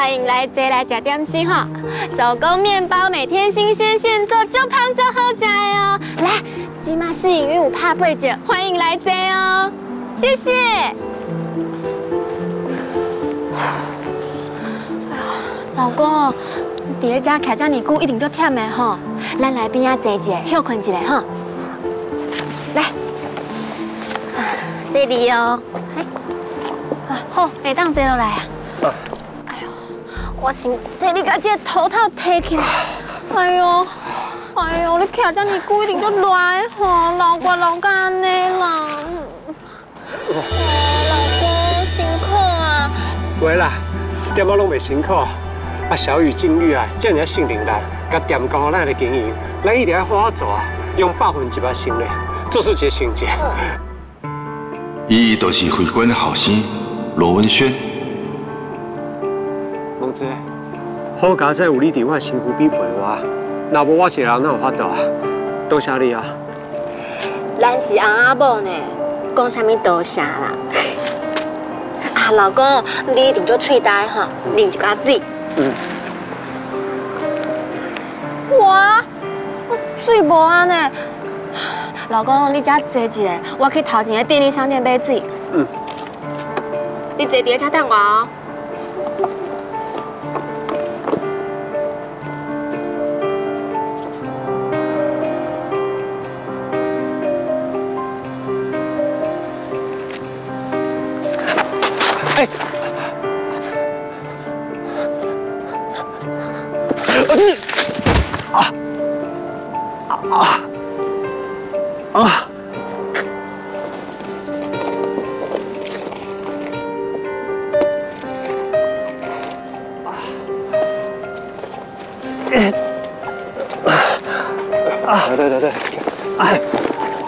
欢迎来坐来吃点心哈。手工面包每天新鲜现做，就胖就好食哦。来，今嘛试饮用怕贝姐，欢迎来坐哦，谢谢。哎呦，老公，伫咧家徛遮尼久，一定足忝的吼。咱来边啊坐一下，休困一下哈。来，谢你哦。哎，好，下当坐落来啊。我先替你把这头套提起来。哎呦，哎呦，你徛遮尼久，一定足热的吼，老怪老干安尼啦。哦，老公辛苦啊。喂啦，一点仔拢袂辛苦。啊，小雨、静玉啊，这样信任咱，甲店高咱来经营，咱一定要好好做啊，用百分之百心力，做出一个成绩。伊都是会馆的后生罗文轩。好佳在有你伫我的身躯边陪我，若无我一个人哪有法度啊？多谢你啊！咱是翁阿某呢，讲啥物多谢啦。啊，老公，你一定做喙呆哈，啉一甲水。嗯。我，我水无安呢。老公，你遮坐一下，我去头前的便利商店买水。嗯。你坐伫车等我哦。来来来来，哎，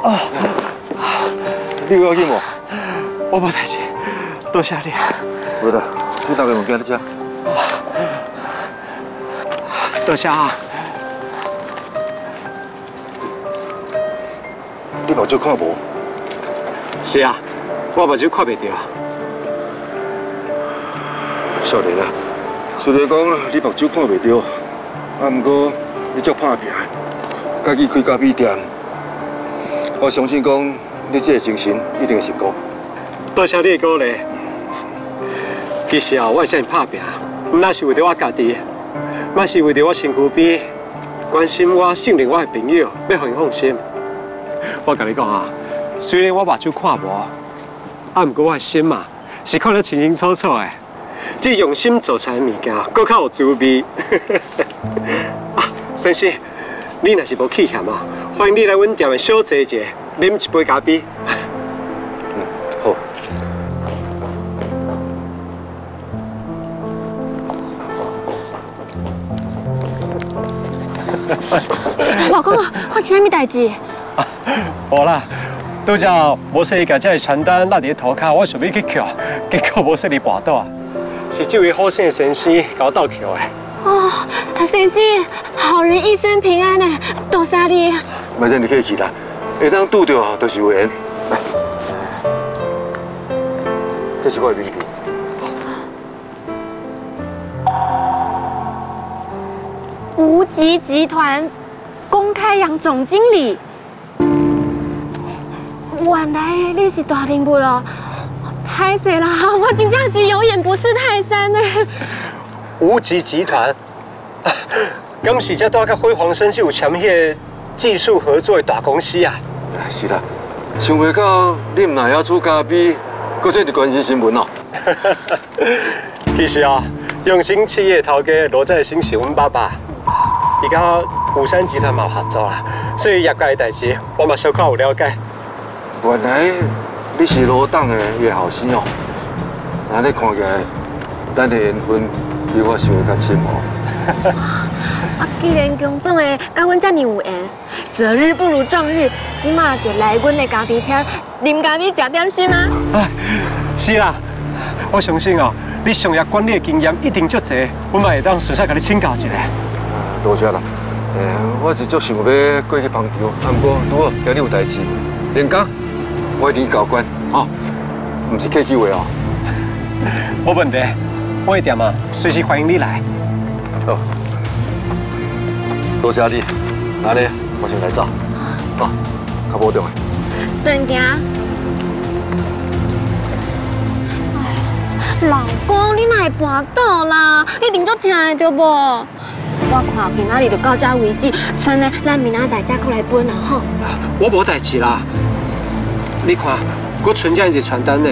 啊，你有要紧无？我无代志，多谢你。好啦，你大个物件在遮。多谢啊。你目睭看无？是啊，我目睭看袂到。少年啊，虽然讲你目睭看袂到，啊，不过你足拍拼。家己开咖啡店，我相信讲你这个精神一定会成功。多谢你的鼓励。其实啊，我是想拍拼，唔那是为着我家己，嘛是为着我身躯边关心我、信任我的朋友，要互因放心。我跟你讲啊，虽然我目睭看无，啊，不过我的心嘛是看得清清楚楚的。这用心做出来物件，更较有滋味。啊，先生。你若是无气嫌啊，欢迎你来阮店的小坐一下，饮一杯咖啡。老公啊，发生啥物代志？无啦，拄则无说伊家这传单落伫涂骹，我想要去捡，结果无说你跋倒，是这位好心的先生甲我倒捡的。哦，先生，好人一生平安呢，多谢你。没事，你可以去啦，下当拄到都是有缘。来，这是我的名片。无极集团公开养总经理，原来你是大人物了，拍死了，我真正是有眼不识泰山呢。无极集团，敢是这大个辉煌生是有签迄技术合作的大公司啊？是啦，想袂到你唔乃要做咖啡，搁做着关心新闻哦。其实啊，用心企业头家罗在兴是阮爸爸，伊甲武山集团嘛合作啦，所以业界的代志我嘛小可有了解。原来你是罗党的叶后生哦，那你看起来，咱的缘分。比我想的较深哦。啊，既然江总的甲阮这么有缘，择日不如撞日，起码得来阮的咖啡厅啉咖啡食点心吗？啊，是啦，我相信哦，你商业管理的经验一定足多，我嘛会当顺便甲你请教一下。多谢啦。诶，我是足想要过去帮场，啊，不过拄好今日有代志，连江我一定交关，哦，唔是客气话哦。冇问题。我的店啊，随时欢迎你来。好，多谢你。那呢，我先来走。好，较保重的。真行。哎，老公，你哪会跋倒啦？一定足疼的对不？我看今仔日就到这为止，剩的咱明仔载再过来分啊吼。我无代志啦。你看，我存这样一个传单呢，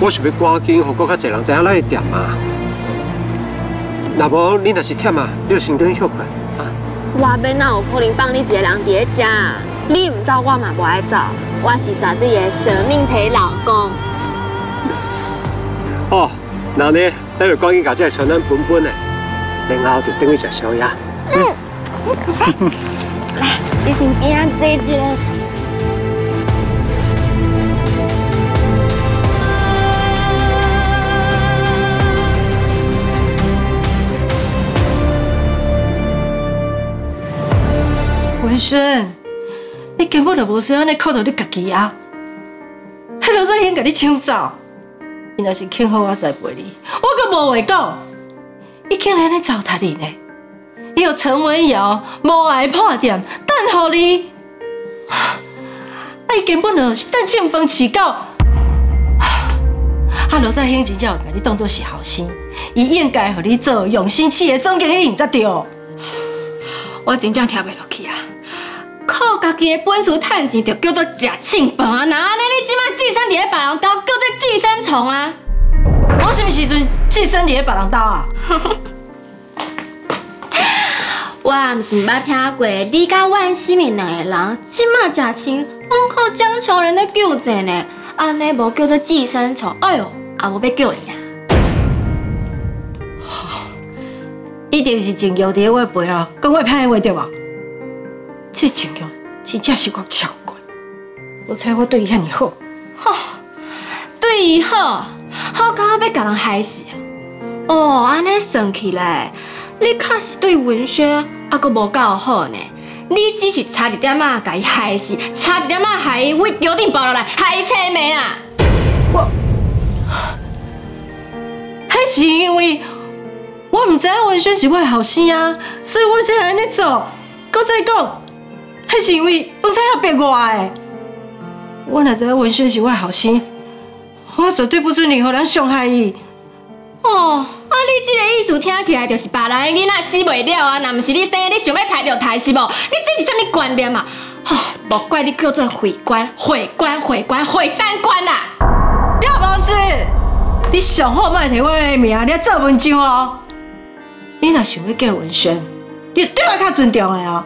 我是要赶紧，让更较侪人知影咱的店嘛。那无你若是忝啊，你就先等休困啊。我边哪有可能放你一个人伫咧遮？你唔走，我嘛无爱走。我是绝对的舍命陪老公。哦，那呢，咱就赶紧把这个传单分分的，然后就等去食宵夜。嗯。来，你先边啊坐一下。文轩，你根本就无需要你靠到你家己啊！迄罗在先甲你抢走，伊若是肯好我再陪你，我可无话讲。伊竟然咧糟蹋你呢！伊有陈文瑶无爱破店，等候你。啊，伊根本就是等庆丰饲狗。啊，罗在兴真正有甲你当作是好心，伊应该互你做用心企业总经理才对。我真正听袂落去啊！靠家己的本事赚钱，就叫做食清饭啊！那安尼你即马寄生伫咧别人家，叫做寄生虫啊！我什么时阵寄生伫咧别人家啊？我也毋是捌听过你甲万新明两个人即马食亲，拢靠江穷人咧救济呢？安尼无叫做寄生虫？哎呦，也无要叫啥？一定是情友伫我背后讲我歹话对吧？这情友真正是我超过，我猜我对伊遐尼好，吼，对伊好，好到要甲人害死。哦，安尼算起来，你确实对文轩还阁无够好呢。你只是差一点仔甲伊害死，差一点仔害伊为桥顶跑落来，害伊切命啊！我，还是因为。我唔知文轩是我的后生啊，所以我才安尼做。搁再讲，还是因为方才要逼我的。我若知文轩是我的后生，我绝对不准任何人伤害伊。哦，啊，你这个意思听起来就是别人的囡仔死袂了啊，那毋是你生的，你想要抬就抬是无？你这是什么观念啊？哦，莫怪你叫做毁官、毁官、毁官、毁三观啦！廖宝子，你上好莫提我的名，你做文章哦。你若想要嫁文轩，你对我较尊重的哦。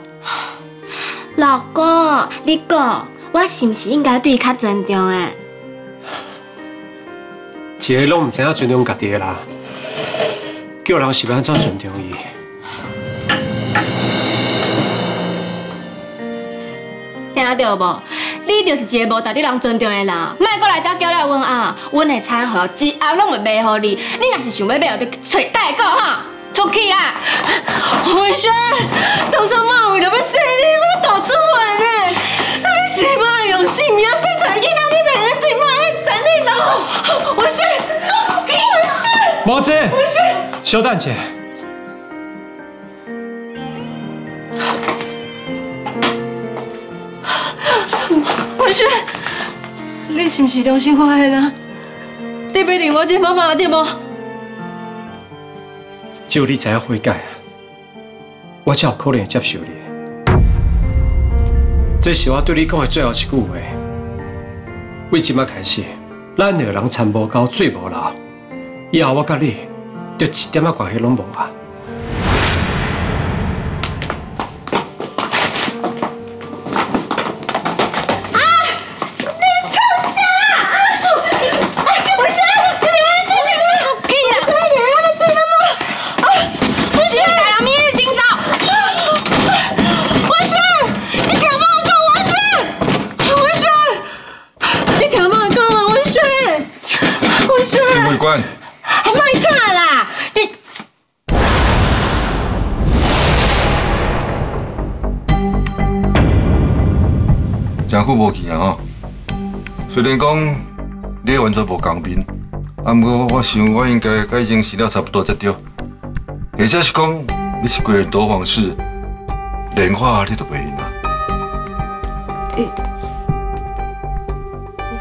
老公，你讲我是不是应该对伊较尊重的？一个拢唔知影尊重家己的啦，叫人是要安怎尊重伊？听到无？你就是一个无值得人尊重的人，莫过来再叫了阮啊！阮的餐盒一盒拢会卖互你，你若是想要买，就找代购哈。出去啦！文轩，当初妈为了要生你，我大出汗呢。那你是妈用心，你要生出来囡仔，文轩，文轩，毛子，文轩，小蛋姐，文轩，你是不是良心发现啊？你要令我这妈妈对无？只有你知影悔改，我才有可能接受你。这是我对你讲的最后一句话。为今麦开始，咱两个人参无交，最无老。以后我甲你，就一点仔关系拢无啊！真久无见啊！吼，虽然讲你完全无公平，啊，不过我想我应该已经死了差不多才对。或者是讲你是鬼多方式，连话你都袂认啊？你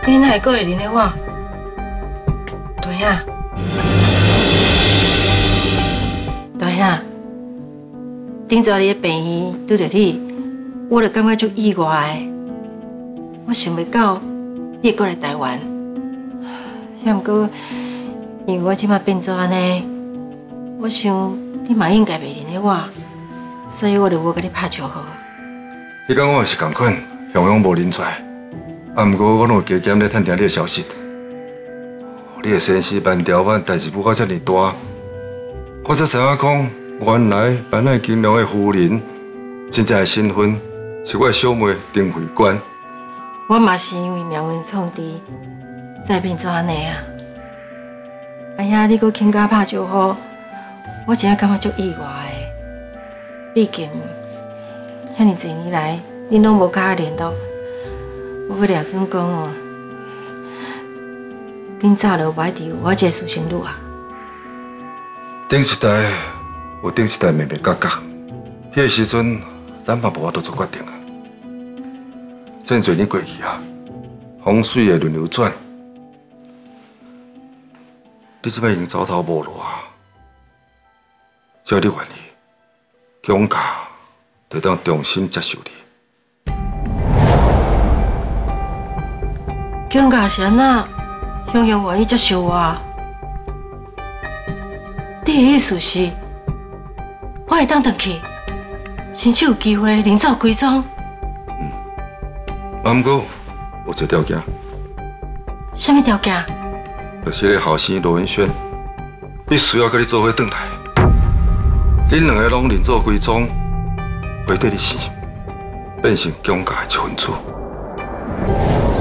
你哪会个会认得我？对呀，对呀。顶早你的病院拄着你，我就感觉足意外。我想袂到你过来台湾，也毋过因为我即马变做安尼，我想你嘛应该袂认得我，所以我就无甲你拍招呼。你讲我也是共款，向阳无认出来，啊，毋过我拢有加减咧探听你的消息。你的身世万条万代志不过遮尔大，我才知影讲，原来万爱金龙的夫人真正的身份是我的小妹丁慧娟。我嘛是因为命运创治，才变做安尼啊！哎呀，你搁肯甲拍招呼，我真感觉足意外的。毕竟，遐尼侪年来，你拢无甲我联络，我搁掠准讲哦。顶早就歹伫我这私生女啊！顶一代有顶一代面面角角，迄个时阵咱嘛无法度做决定啊。这么多年过去啊，风水会轮流转，你即摆已经走投无路啊！只要你愿意，姜家就当重新接受你。姜家是安那？向阳愿意接受我，你的意思是，我会当回去，甚至有机会领走归宗。嗯，啊，不过有一个条件。什么条件？就是你后生罗文轩，必须要跟你做伙回来。恁两个拢领走归宗，回对你死，变成姜家的一份子。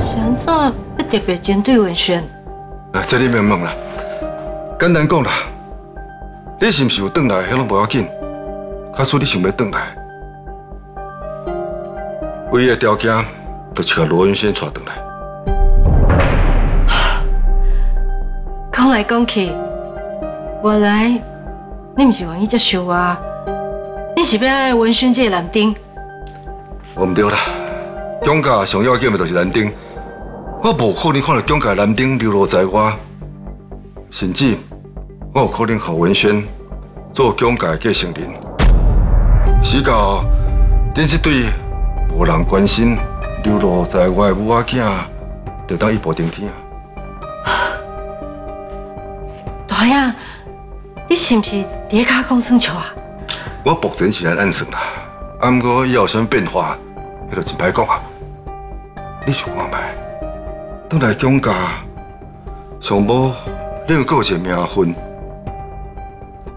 是安怎要特别针对文轩？啊，这你免问啦。简单讲啦，你是不是有回来？迄拢无要紧。假使你想要回来，唯一的条件就是把罗云轩带回来。讲来讲去，原来你不是愿意接受我，你是要爱文轩这个男丁。我唔对啦，姜家上要紧的就是男丁。我无可能看到姜家男丁流落在外，甚至我有可能和文轩做姜家的继承人。死到恁这对无人关心、流落在外的母仔囝，就当一步登天啊！大爷，你是不是在卡讲算笑啊？我目前是安暗算啦，啊，不过以后什么变化，迄就真歹讲啊。你想看卖？等来姜家，上无你有个一个名分，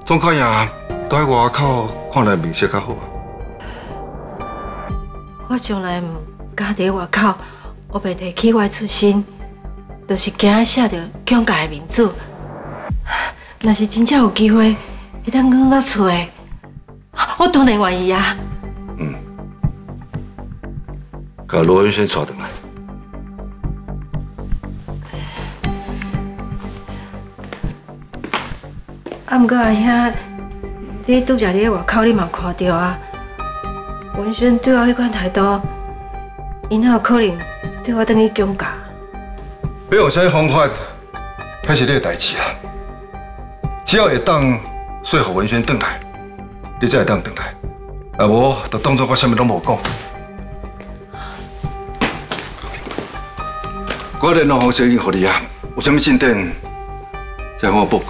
总可样在外口看来面色较好啊。我从来唔敢在外口，我袂提起我出身，就是惊写着蒋家的名字。若是真正有机会，会当讲到出的，我当然愿意啊。嗯，把罗云轩带回来。啊，毋过阿兄，你拄则伫外口，你嘛看到啊？文轩对我迄款态度，伊哪有可能对我等于姜家？要有啥方法，那是你的代志啦。只要会当说服文轩回来，你才会当回来。啊无，就当作我啥物拢无讲。我联络方式已给你啊，有啥物进展，再向我报告。